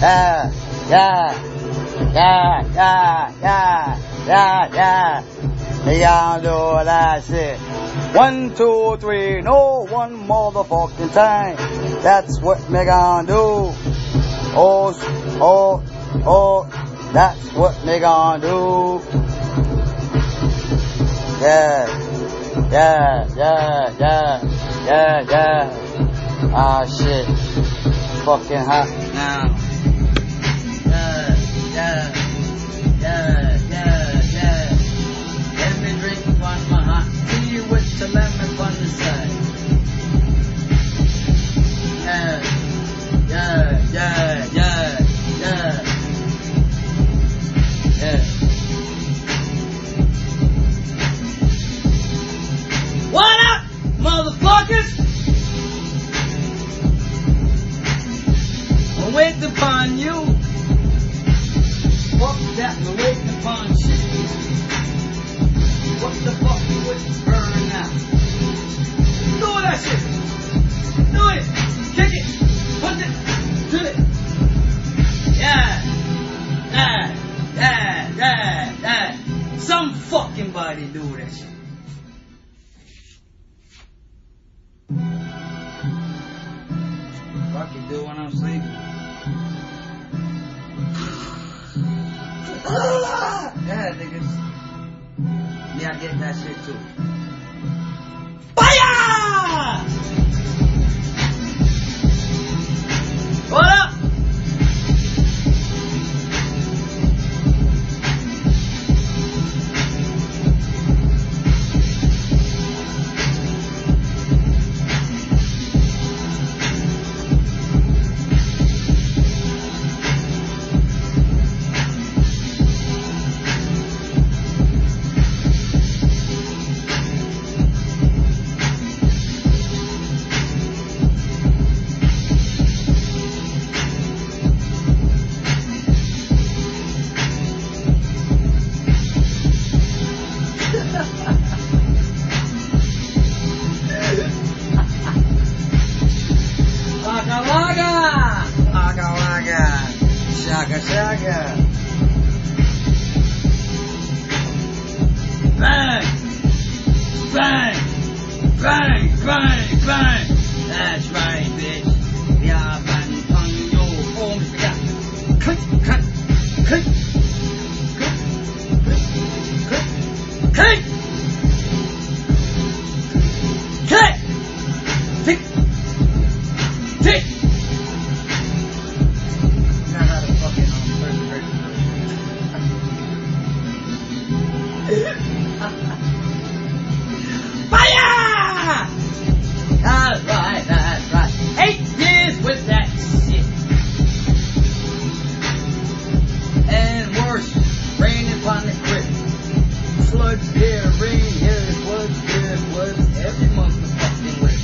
Yeah, yeah, yeah, yeah, yeah, yeah, yeah. They gonna do that shit. One, two, three, no one motherfucking time. That's what me gonna do. Oh, oh, oh, that's what me gonna do. Yeah, yeah, yeah, yeah, yeah, yeah. Ah, shit. Fucking hot now. Do that shit. Do it. Kick it. Punch it. Do it. Yeah. Yeah. Yeah. Yeah. Yeah. Some fucking body do that shit. Fuck you do when I'm sleeping. Yeah, niggas. Yeah, I get that shit too. Fire! bang bang bang that's right bitch we are bang bang yo boom yeah click click click click click click Here, rain here, floods here, floods every motherfucking way.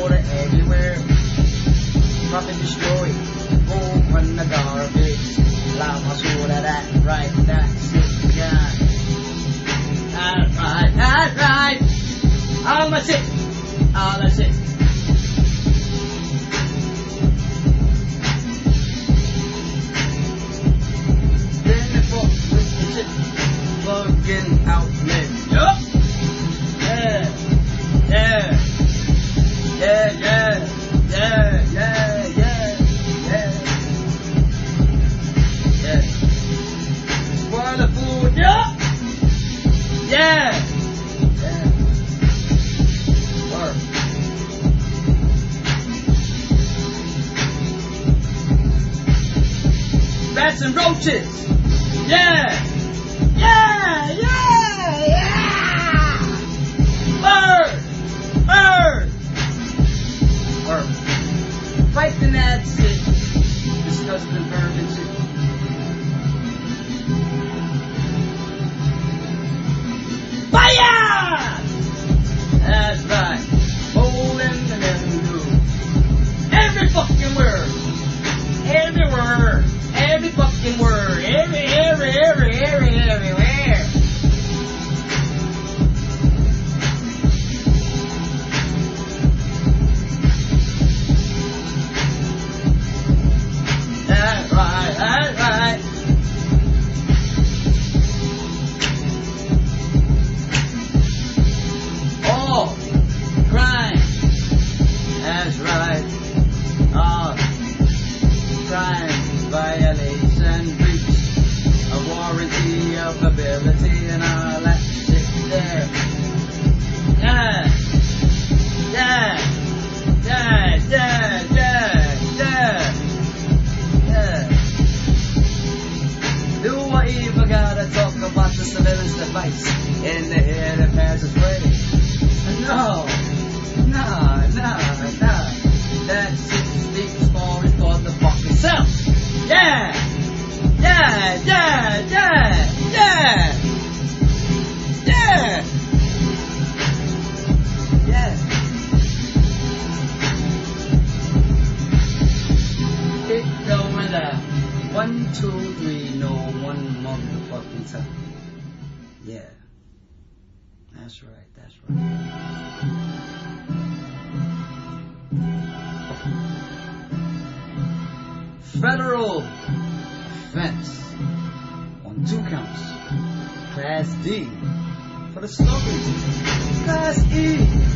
Water everywhere. Profit destroy. Open the garbage. That right, that's it, yeah. That's right, that's right. All. All my shit. Fucking outlet. Yup. Yeah. Yeah. Yeah, yeah. Yeah, yeah, yeah. Yeah. Yeah. Spoil the food. Yup. Yeah. Yeah. Work. Rats and roaches. Yeah. Yeah, told me no one motherfucking time. Yeah. That's right, that's right. Federal offense on two counts. Class D for the snowbies. Class E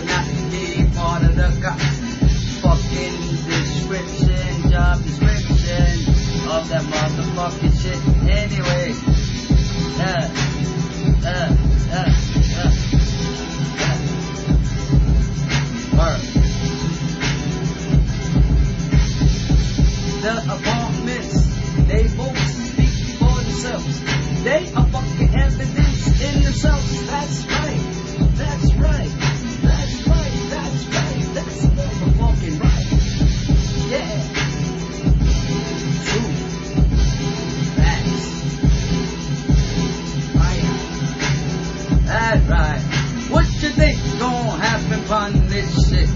upon this ship.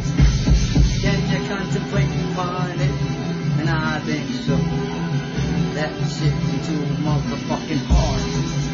Can you contemplate upon it? And I think so. That shit into motherfucking heart.